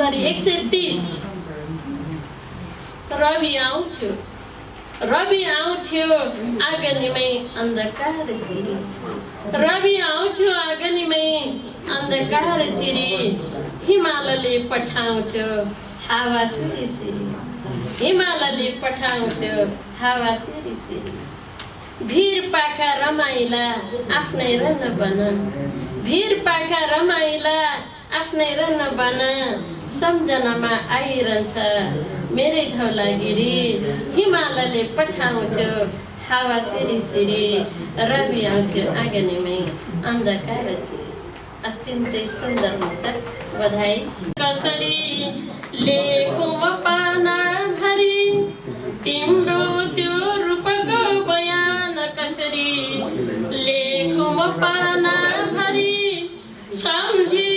यसरी एक सय तिस रवि आउँथ्यो रवि आउँथ्यो आँगनीमै अन्धकार चिरी रवि आउँथ्यो आँगनीमै अन्धकार चिरी हिमालले पठाउँथ्यो हावा सिरी सिरी हिमालले पठाउँथ्यो हावा सिरी सिरी भिर पाखा रमाइला आफ्नै र नबन भिर पाखा रमाइला आफ्नै र नबन सम्झनामा आइरहन्छ। मेरै धौलागिरी हिमालले पठाउँथ्यो हावा सिरी सिरी रवि आउँथ्यो आँगनीमै। अन्धकार अत्यन्तै सुन्दर मुक्तक बधाई। कसरी लेखौँ पाना भरी तिम्रो त्यो रूपको बयान कसरी लेखौँ पाना भरी सम्झी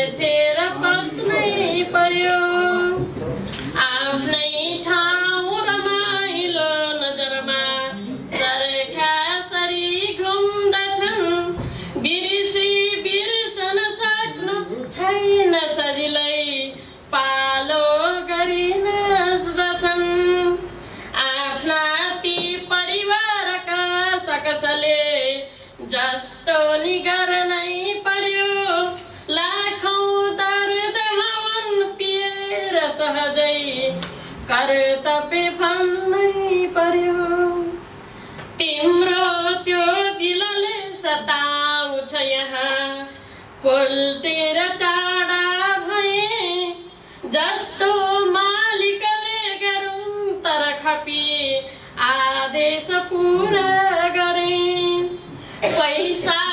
घर छेर बस्नै पर्यो। आफ्नै ठाउँ रमाइलो नजरमा चर्खा सरी घुम्दछन्? बिर्सी बिर्सन सक्नु छैन सजिलै पालो गरी नाच्दछन् आफ्ना ती परिवारका सकसले। जस्तो नि कर्तव्य भन्नै पर्यो तिम्रो त्यो दिलले सताउँछ यहाँ पुलतिर टाढा भए जस्तो मालिकले गरौँ तर खपी आदेश पुरा गरे पैसा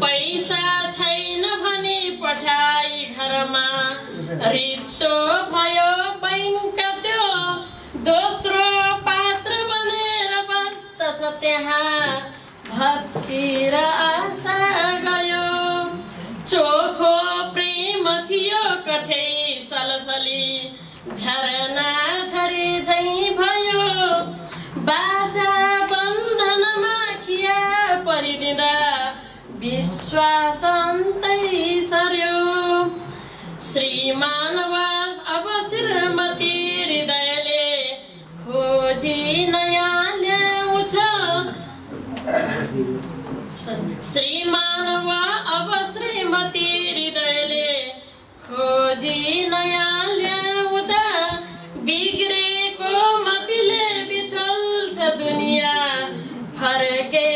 पैसा छैन भने पठाई घरमा। रित्तो भयो बैङ्क त्यो। दोस्रो पात्र बनेर बस्दछ त्यहाँ। भक्ति र श्रीमान वा अब श्रीमती हृदयले खोजी नयाँ ल्याउँछ श्रीमान वा अब श्रीमती हृदयले खोजी नयाँ ल्याउँदा बिग्रेको मतिले बिथल्छ दुनियाँ। फर्केर